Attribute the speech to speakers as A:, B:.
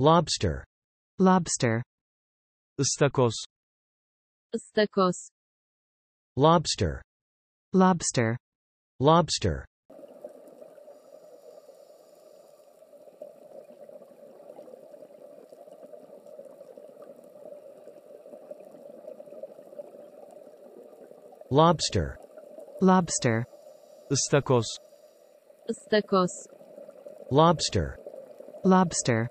A: lobster,
B: lobster,
C: ıstakoz,
D: ıstakoz,
A: lobster,
B: lobster,
A: lobster, lobster,
B: lobster,
C: ıstakoz,
D: ıstakoz,
A: lobster,
B: lobster,